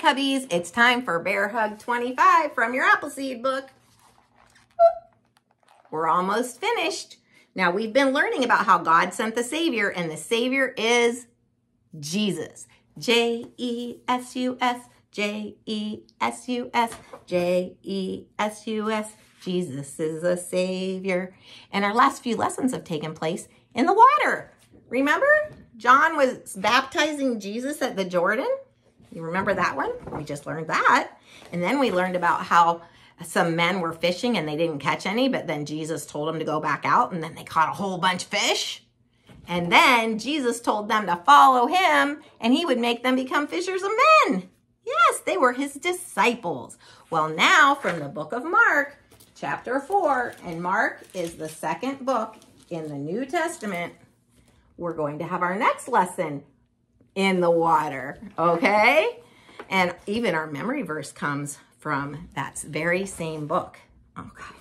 Cubbies, it's time for Bear Hug 25 from your Appleseed book. We're almost finished. Now, we've been learning about how God sent the Savior, and the Savior is Jesus. J-E-S-U-S, J-E-S-U-S, J-E-S-U-S. Jesus is a Savior. And our last few lessons have taken place in the water. Remember? John was baptizing Jesus at the Jordan. You remember that one? We just learned that. And then we learned about how some men were fishing and they didn't catch any, but then Jesus told them to go back out and then they caught a whole bunch of fish. And then Jesus told them to follow him and he would make them become fishers of men. Yes, they were his disciples. Well, now from the book of Mark, chapter 4, and Mark is the second book in the New Testament, we're going to have our next lesson in the water, okay? And even our memory verse comes from that very same book. Oh, okay.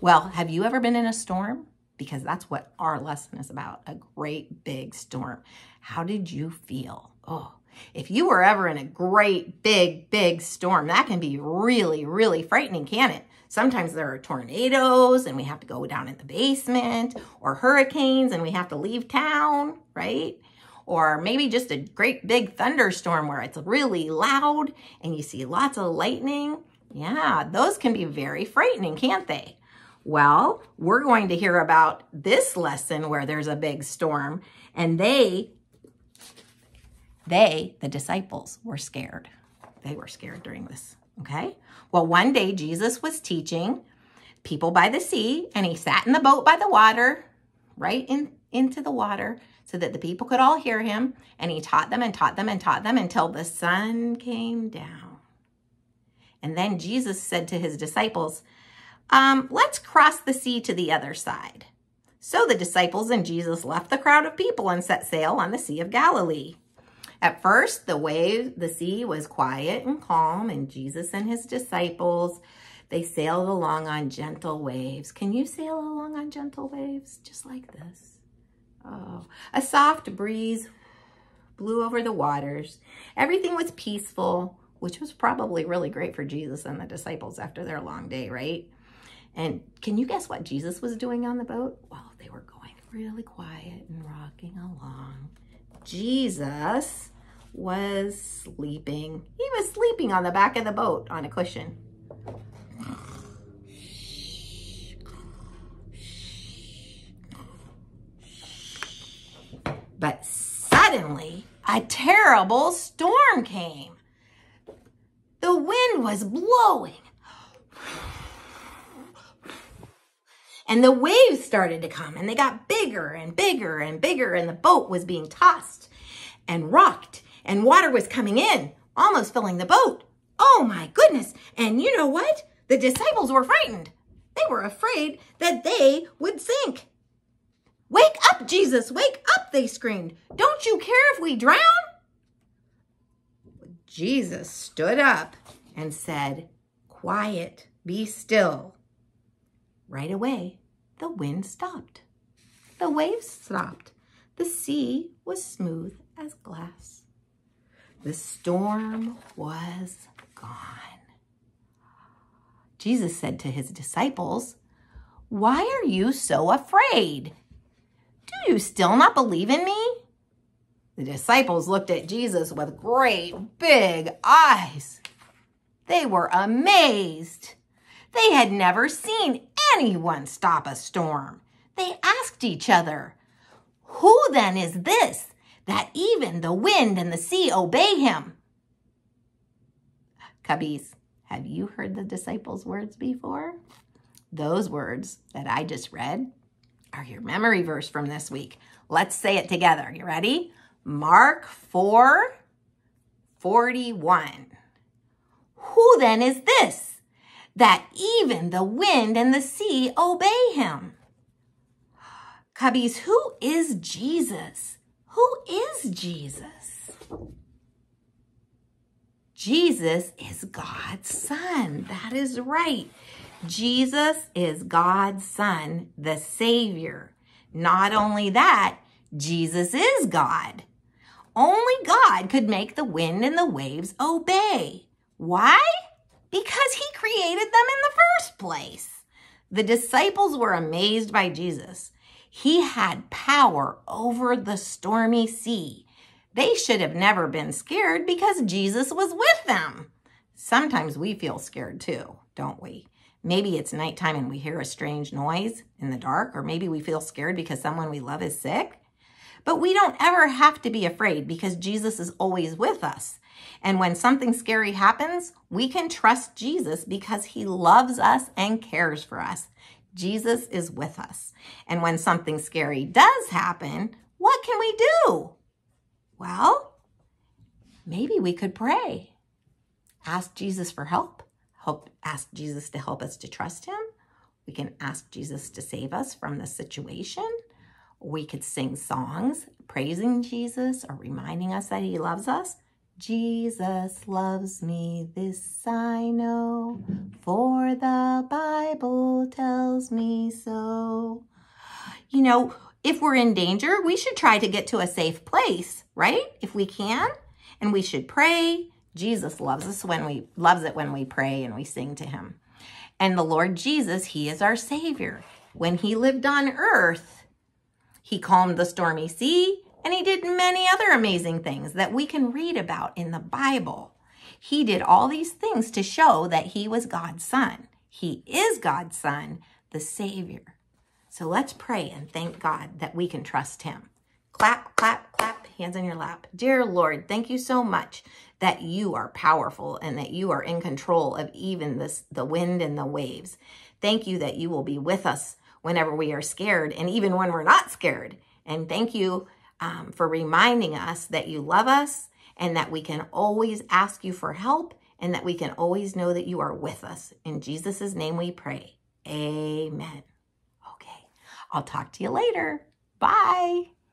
Well, have you ever been in a storm? Because that's what our lesson is about, a great big storm. How did you feel? Oh, if you were ever in a great big, big storm, that can be really, really frightening, can it? Sometimes there are tornadoes and we have to go down in the basement or hurricanes and we have to leave town, right? Or maybe just a great big thunderstorm where it's really loud and you see lots of lightning. Yeah, those can be very frightening, can't they? Well, we're going to hear about this lesson where there's a big storm and they, they, the disciples, were scared. They were scared during this, okay? Well, one day Jesus was teaching people by the sea and he sat in the boat by the water, right in, into the water so that the people could all hear him. And he taught them and taught them and taught them until the sun came down. And then Jesus said to his disciples, um, let's cross the sea to the other side. So the disciples and Jesus left the crowd of people and set sail on the Sea of Galilee. At first, the wave, the sea was quiet and calm, and Jesus and his disciples, they sailed along on gentle waves. Can you sail along on gentle waves just like this? Oh, a soft breeze blew over the waters. Everything was peaceful, which was probably really great for Jesus and the disciples after their long day, right? And can you guess what Jesus was doing on the boat? Well, they were going really quiet and rocking along. Jesus was sleeping. He was sleeping on the back of the boat on a cushion. But suddenly, a terrible storm came. The wind was blowing. And the waves started to come and they got bigger and bigger and bigger and the boat was being tossed and rocked and water was coming in, almost filling the boat. Oh my goodness. And you know what? The disciples were frightened. They were afraid that they would sink. Wake up, Jesus, wake up, they screamed. Don't you care if we drown? Jesus stood up and said, Quiet, be still. Right away, the wind stopped. The waves stopped. The sea was smooth as glass. The storm was gone. Jesus said to his disciples, Why are you so afraid? Do you still not believe in me? The disciples looked at Jesus with great big eyes. They were amazed. They had never seen anyone stop a storm. They asked each other, Who then is this that even the wind and the sea obey him? Cubbies, have you heard the disciples' words before? Those words that I just read your memory verse from this week. Let's say it together. You ready? Mark 4, 41. Who then is this that even the wind and the sea obey him? Cubbies, who is Jesus? Who is Jesus? Jesus is God's son. That is right. Jesus is God's son, the Savior. Not only that, Jesus is God. Only God could make the wind and the waves obey. Why? Because he created them in the first place. The disciples were amazed by Jesus. He had power over the stormy sea. They should have never been scared because Jesus was with them. Sometimes we feel scared too, don't we? Maybe it's nighttime and we hear a strange noise in the dark, or maybe we feel scared because someone we love is sick. But we don't ever have to be afraid because Jesus is always with us. And when something scary happens, we can trust Jesus because he loves us and cares for us. Jesus is with us. And when something scary does happen, what can we do? Well, maybe we could pray. Ask Jesus for help. Help ask Jesus to help us to trust him. We can ask Jesus to save us from the situation. We could sing songs praising Jesus or reminding us that he loves us. Jesus loves me, this I know, for the Bible tells me so. You know, if we're in danger, we should try to get to a safe place, right? If we can. And we should pray. Jesus loves us when we loves it when we pray and we sing to him. And the Lord Jesus, he is our savior. When he lived on earth, he calmed the stormy sea and he did many other amazing things that we can read about in the Bible. He did all these things to show that he was God's son. He is God's son, the Savior. So let's pray and thank God that we can trust him. Clap, clap, clap, hands on your lap. Dear Lord, thank you so much that you are powerful and that you are in control of even this, the wind and the waves. Thank you that you will be with us whenever we are scared and even when we're not scared. And thank you um, for reminding us that you love us and that we can always ask you for help and that we can always know that you are with us. In Jesus' name we pray. Amen. Okay, I'll talk to you later. Bye.